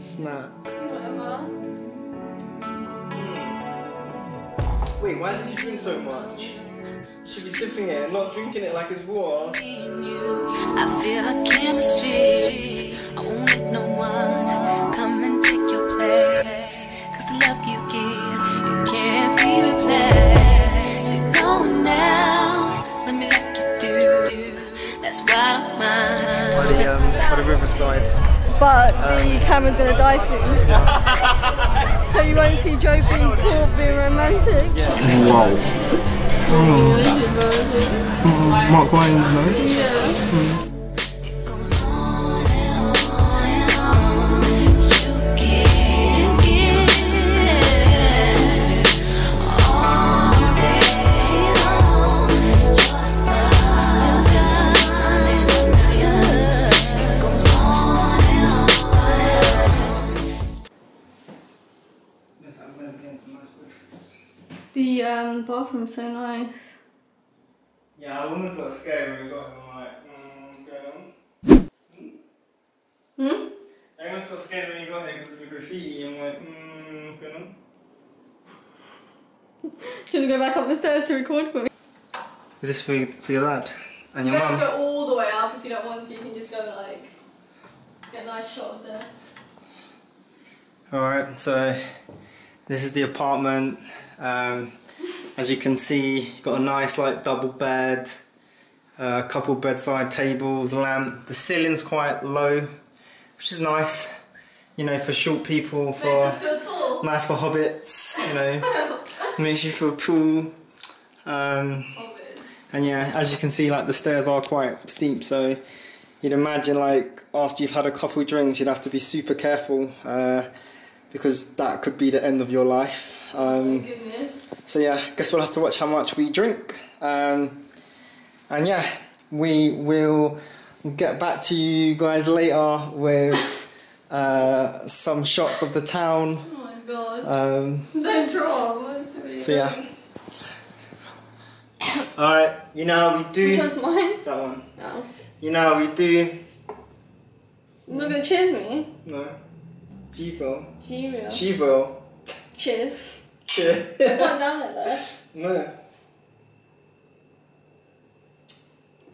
snack. Whatever. Mm. Wait, why did you drink so much? You should be sipping it, not drinking it like it's water. I feel like chemistry. I won't let no one come and take your place. Cause the love you give, it can't be replaced. See, no one else, let me like you do. That's why I don't mind. For the, um, for the riverside. But the camera's gonna die soon. so you won't see Joe being cool, being romantic. Wow. Mm. Mm. Mark Ryan's note. It mm. The um, bathroom's so nice. Yeah, I almost got scared when we got him. I'm like, mm, what's going on? Hmm? I almost got scared when you got here because of the graffiti. I'm like, mm, what's going on? Should I go back up the stairs to record for me? Is this for, for your dad and your don't have to mum? go all the way up if you don't want to. You can just go like get a nice shot of there. Alright, so this is the apartment. Um, as you can see, got a nice like double bed, a couple bedside tables, lamp. The ceiling's quite low, which is nice. You know, for short people, for Makes feel tall. nice for hobbits. You know, makes you feel tall. Um, and yeah, as you can see, like the stairs are quite steep, so you'd imagine like after you've had a couple drinks, you'd have to be super careful uh, because that could be the end of your life. Um, Goodness. so yeah, guess we'll have to watch how much we drink. Um, and yeah, we will get back to you guys later with uh, some shots of the town. Oh my god. Um, don't draw. So yeah. Alright, you know how we do. Which one's mine? That one. Oh. You know how we do. You're not gonna cheers me? No. Chivo. Cheerio. Chivo. Cheers. Yeah. One down it there. no.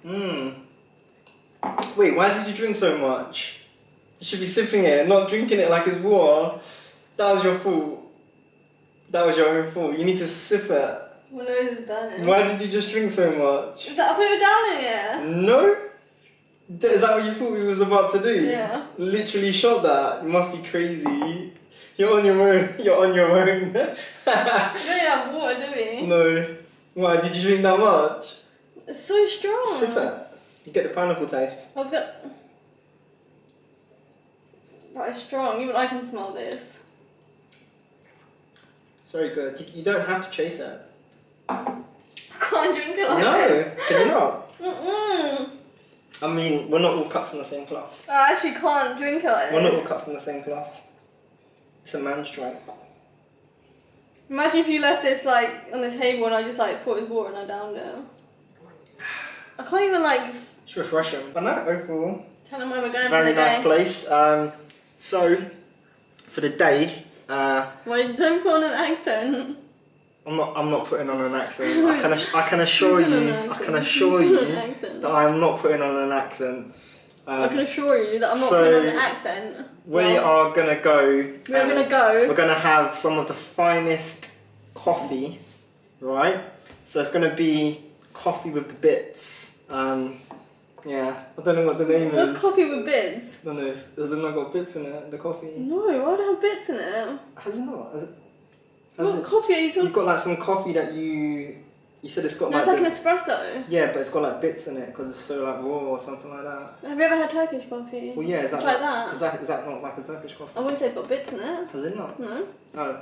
Mmm. Wait, why did you drink so much? You should be sipping it, not drinking it like it's water. That was your fault. That was your own fault. You need to sip it. Well, no, it's done. Why did you just drink so much? Is that I you were down in here? No? Is that what you thought we was about to do? Yeah. Literally shot that. You must be crazy. You're on your own. You're on your own. We don't have water, do we? no. Why did you drink that much? It's so strong. Sip it. You get the pineapple taste. I was gonna. That is strong. Even I can smell this. It's very good. You, you don't have to chase it. I can't drink it like No, this. can you not? Mm-mm. I mean, we're not all cut from the same cloth. I actually can't drink it like We're not all cut from the same cloth. It's a man's drink. Imagine if you left this like on the table and I just like thought it was water and I downed it. I can't even like It's refreshing. But no, overall, tell them where we're going very for the nice day. place. Um, so, for the day, uh, Well, don't put on an accent. I'm not. I'm not putting on an accent. I can. I can assure you. I can assure you that I am not putting on an accent. I can Um, assure you that I'm not so, putting on an accent. we Well, are gonna go. We're gonna go. We're gonna have some of the finest coffee, right? So it's gonna be coffee with the bits. Um, yeah, I don't know what the name What's is. coffee with bits? No, no, has it not got bits in it? The coffee No, why would it have bits in it? has it not? Has it? Has What it coffee are you talking? you've got like some coffee that you. You said it's got No, like. it's like an espresso. yeah, but it's got like bits in it because it's so like raw or something like that. Have you ever had Turkish coffee? Well, yeah, is that It's like that. Is that is that not like a Turkish coffee? I wouldn't say it's got bits in it. Has it not? No. Oh,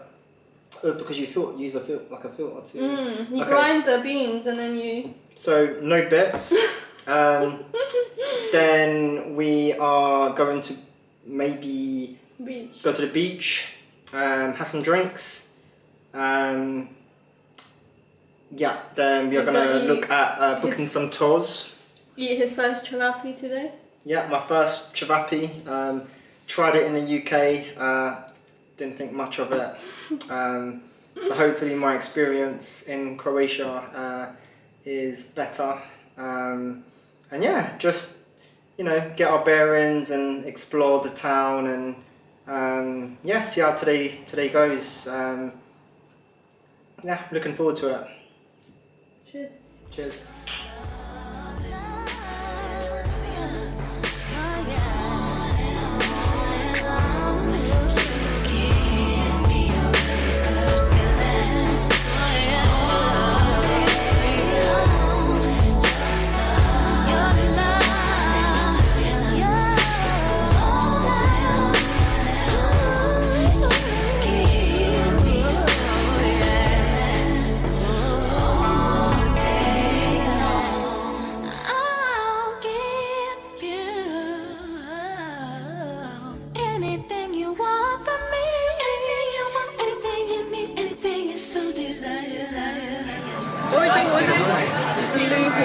oh because you fil- use a fil- like a filter too. Mm, you Okay. grind the beans and then you. So no bits. um, then we are going to maybe Beach. go to the beach, um, have some drinks. Um, yeah, then we are gonna you- look at uh, booking some tours. Eat his first ćevapi today. Yeah, my first ćevapi. Um, tried it in the UK. Uh, didn't think much of it. Um, so hopefully my experience in Croatia uh, is better. Um, and yeah, just you know, get our bearings and explore the town and um, yeah, see how today today goes. Um, yeah, looking forward to it. Cheers.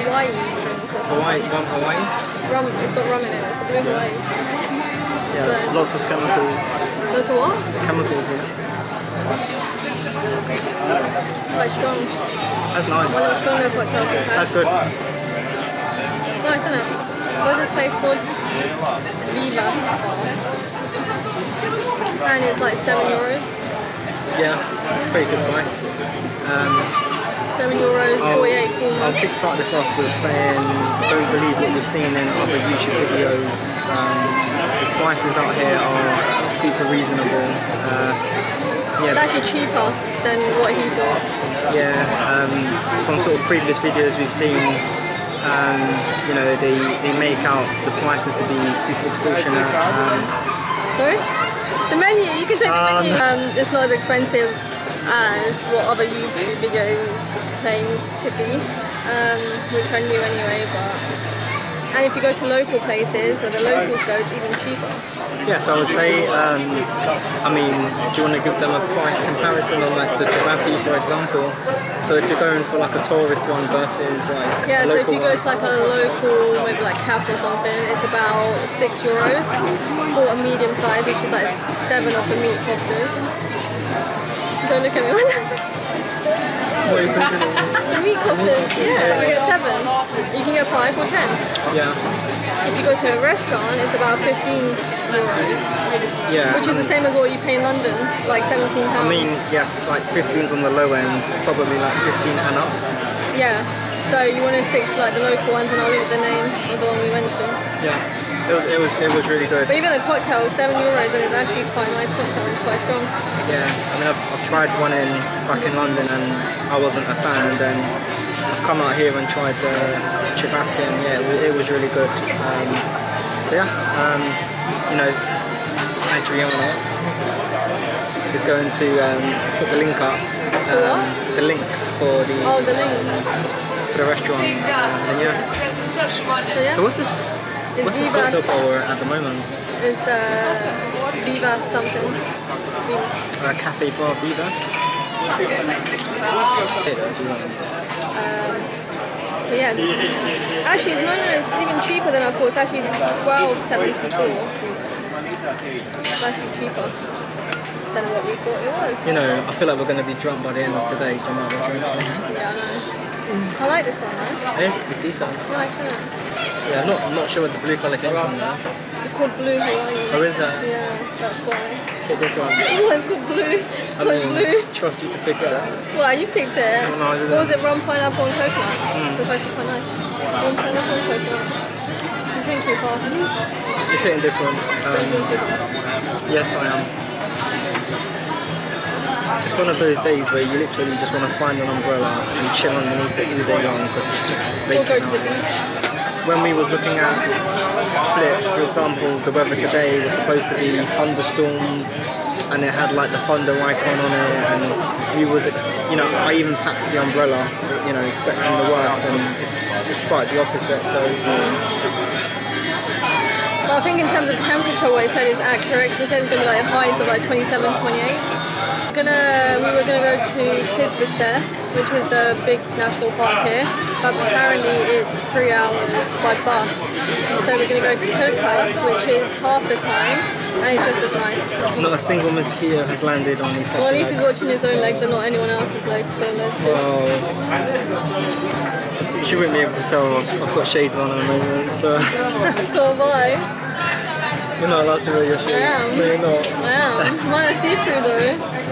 Hawaii drink or something. Hawaii. Rum. It's got rum in it. It's a blue Hawaii. Yeah, Right. lots of chemicals. Lots of what? Chemicals. Yeah. Quite strong. That's nice. One of the stronger cocktails I've had. That's good. It's nice, isn't it? What's this place called? Viva. And it's like 7 euros. Yeah, pretty good price. Um, 7 euros, I'll, 48 I'll kickstart this off with saying don't believe what you've seen in other YouTube videos. Um, the prices out here are super reasonable. Uh, It's yeah, actually cheaper than what he bought. yeah. Um, from sort of previous videos we've seen, um, you know, they, they make out the prices to be super extortionate. Um, Sorry? The menu, you can take the Um, menu. Um, it's not as expensive as what other YouTube videos claim to be, um, which I knew anyway, but... And if you go to local places, or the locals go, it's even cheaper. Yes, I would say, um, I mean, do you want to give them a price comparison on like the ćevapi, for example? So if you're going for like a tourist one versus like Yeah, so if you go to like a local, maybe like Cap or something, it's about six euros for a medium size, which is like seven of the meat cofters. Don't look at me like that. what are you talking about? The meat cofters, yeah, you get seven. You can get five or ten. Yeah, If you go to a restaurant, it's about 15 euros, yeah. which is the same as what you pay in London, like 17 pounds. I mean, yeah, like 15's on the low end, probably like 15 and up. yeah. So you want to stick to like the local ones, and I'll link the name of the one we went to. Yeah, it was, it was, it was really good. But even the cocktail is seven euros, and it's actually quite nice cocktail. It's quite strong. Yeah, I mean, I've, I've tried one in back in London and I wasn't a fan, and then I've come out here and tried the Chibaki, and yeah, it was, it was really good. Um, so yeah, um, you know, Adriana is going to um, put the link up. The? Um, the link for the Oh, the link. for the restaurant. Uh, and yeah. So yeah, So what's this? It's What's Viva. cocktail for at the moment? It's uh, Viva something. Viva. Uh, Cafe Bar Vivas. So yeah, actually, it's no, no, it's even cheaper than I thought. It's actually twelve seventy four. It's actually cheaper than what we thought it was. You know, I feel like we're going to be drunk by the end of today. Do you know what we're drinking? Yeah, I know. I like this one though. It's, it's decent. Nice, isn't it? Yeah, I'm not, I'm not sure where the blue colour came from. It's called Blue Hawaii. Oh, is that? Yeah, that's why. Hit this one. Oh, it's called Blue. It's I mean, Blue. trust you to pick it up. Well, you picked it. No, didn't. What was it? Rum, pineapple, and coconut. It's actually quite nice. Rum, pineapple, and coconut. You drink too fast. It's hitting different. Um, yes, I am. It's one of those days where you literally just want to find an umbrella and chill underneath it all day long because it's just Or go to the beach. when we was looking at Split, for example, the weather today was supposed to be thunderstorms, and it had like the thunder icon on it, and we was, ex- you know, I even packed the umbrella, you know, expecting the worst, and it's, it's quite the opposite. So Well, I think in terms of temperature, what it said is accurate. 'cause it said it's gonna be like a highs of like 27, 28. Gonna, we were gonna go to Plitvice which is a big national park here. But apparently it's three hours by bus. So we're going to go to Krka, which is half the time, and it's just as nice. Not a single mosquito has landed on these Well, at least he's watching his own legs and not anyone else's legs, so let's just... Well, she wouldn't be able to tell I've got shades on at the moment, so So why? you're not allowed to wear your shades. am. No, you're not. I am. Mine are see-through though.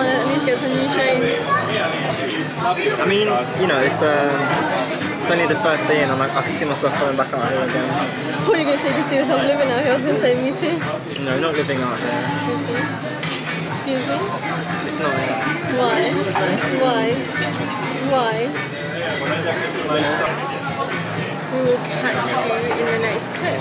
Mine at least get some new shades. I mean, you know, it's um, it's only the first day and I, I can see myself coming back out here again. I thought you were going to say you can see yourself living out here. I was going to say me too. No, not living out here. Excuse me? It's not here. Why? Why? Why? We will catch you in the next clip.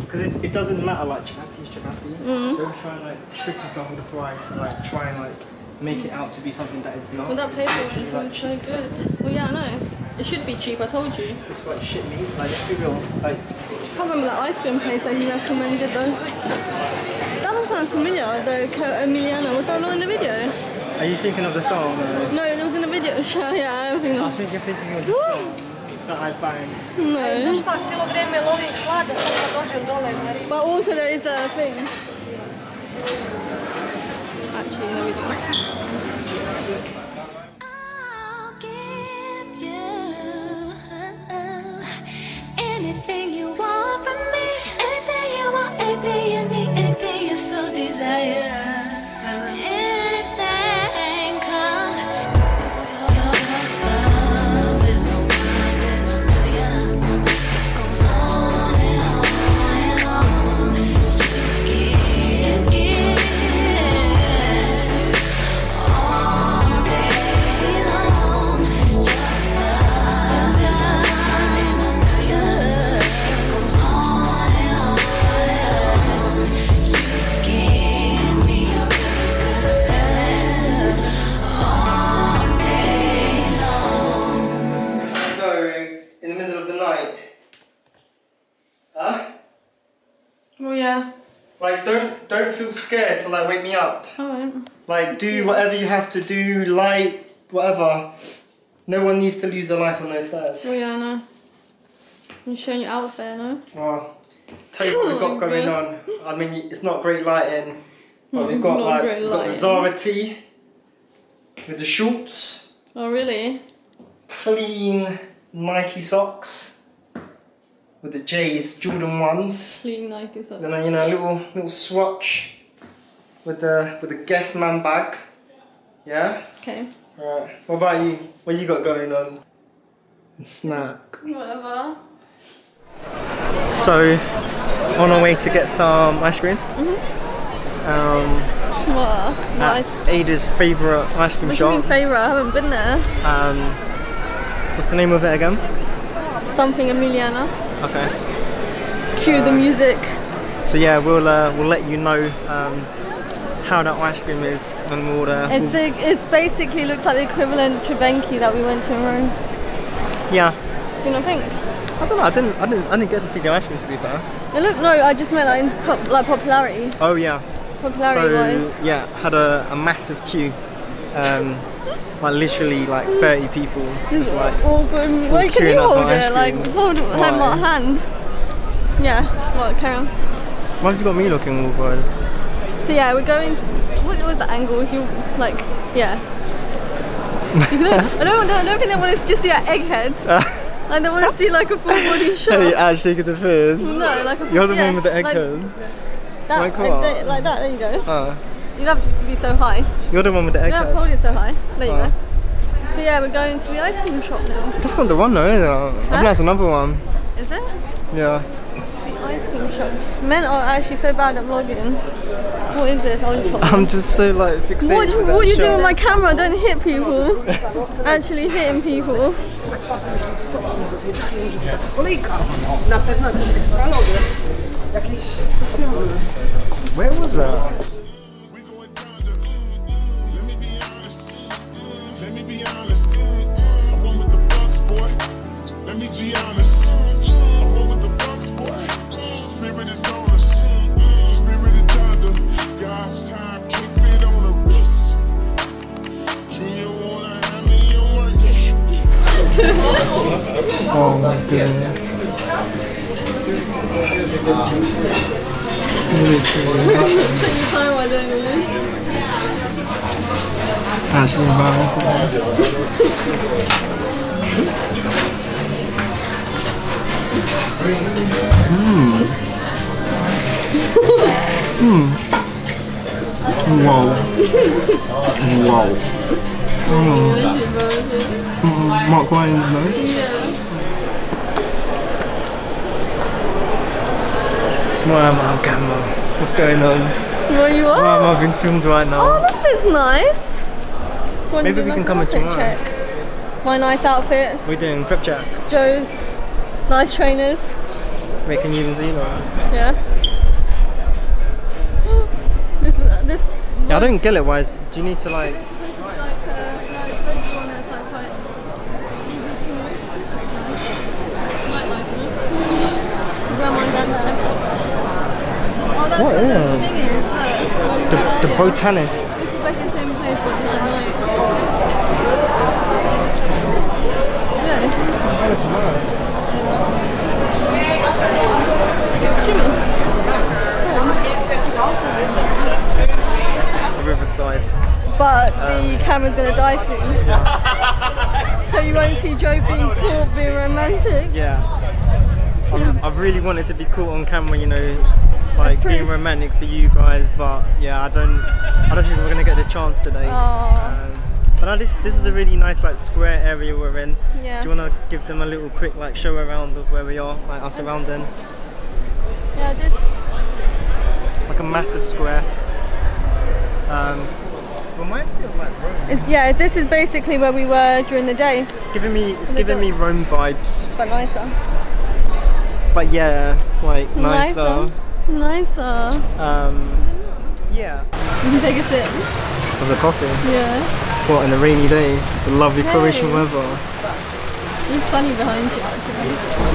Because it, doesn't matter like Chakapi is Chakapi. Don't try and like double the price and like try and like make it out to be something that it's not. Well, that paper literally, was so good. Well, yeah, I know. It should be cheap, I told you. It's like shit meat. Like be real. Like I can't remember that ice cream place that he recommended though. That one sounds familiar, the Emiliano. Was that not in the video? are you thinking of the song? Uh, No, it was in the video. yeah, I'm thinking I think you're thinking of the song that I banged. No. Šta, cijelo vrijeme lovi hlada, sad kad dođem dole, Mari. But also there is a thing. Actually, no, we don't. Scared to like wake me up. Alright. Like do whatever you have to do, light, whatever. No one needs to lose their life on those stairs. Oh yeah, I know. I'm showing your outfit, no? Well, tell you what we've got going on. I mean, it's not great lighting, but we've got Not like we've got the. Zara tee with the shorts, Oh really? clean Nike socks with the J's, Jordan ones. Clean Nike socks. Then you know, a little little swatch with the with the Guess Man bag. Yeah. Okay. Right. What about you? What you got going on? Snack. Whatever. So, on our way to get some ice cream. Mhm. Um, What? Nice. at Ada's favourite ice cream What shop. favourite? I haven't been there. Um, what's the name of it again? Something Emiliana. Okay. Cue the music. So yeah, we'll uh, we'll let you know um, how that ice cream is, and we'll. Uh, It's we'll- the, it's basically looks like the equivalent to Venchi that we went to in Rome. yeah. Do you not think? I don't know. I didn't. I didn't. I didn't get to see the ice cream to be fair. It looked no, I just meant like in pop, like popularity. Oh yeah. Popularity So wise. yeah, had a, a massive queue. Um, like literally like 30 people. Just like awkward. Wait, can queuing you hold it? Like hold hand, hand. Yeah. What? Carry on. why have you got me looking awkward? So yeah, we're going. To, what was the angle? You like, yeah. I don't. I don't think they want us to just see our egghead. like they want to see like a full body shot. Hey, actually taking the piss. No, like a full, You're the yeah, one with the like egghead. That, Like like, what? that, like that. There you go. Uh, You don't have to be so high. you're the one with the You don't have to hold it so high. There you Oh. go. So yeah, we're going to the ice cream shop now. That's not the one though, is it? I think that's another one. Is it? Yeah. The ice cream shop. Men are actually so bad at vlogging. What is this? I'll just hold I'm just so like fixated What, with what are you doing with my camera? Don't hit people. Actually hitting people. Na pewno jakiś ekstralowy. Jakiś specjalny. Where was that? We going down to, let me be honest, 哦，对。因为这个，他是你妈妈是？嗯，嗯，哇哦，哇哦。Mm, Mark Ryan's nice. Why am I on camera? What's going on? Where you Why am are? I being filmed right Oh, now? this bit's nice. Wanna Maybe we like can come in outfit tomorrow. Check. My nice outfit. We're doing prep check. Joe's nice trainers. Wait, can you even see that? Yeah. this this. Yeah, I don't get it. Why is, do you need to like? It's supposed to be like uh, no, it's supposed to be one that's like quite easy to move. This looks nice. Nightlife, no? Grandma and granddad. Oh, that's What what, the thing is. Look, The, the botanist. This is basically the same place, but there's a night. Yeah. Riverside. But the camera's gonna die soon. so you won't see Joe being caught being romantic. Yeah. I've, I've really wanted to be caught on camera, you know, like being romantic for you guys, but yeah, I don't, I don't think we're gonna get the chance today. Um, but no, this this is a really nice like square area we're in. Yeah. Do you wanna give them a little quick like show around of where we are, like our surroundings? Yeah, I did. It's like a massive square. Um, reminds me of like Rome. It's, yeah, this is basically where we were during the day, It's giving me, it's giving me. Rome vibes. but nicer. But yeah, like nicer. Nicer. Um, yeah. You can take a sip. Of the coffee. Yeah. What, in a rainy day? The lovely Croatian weather. It's sunny behind you actually.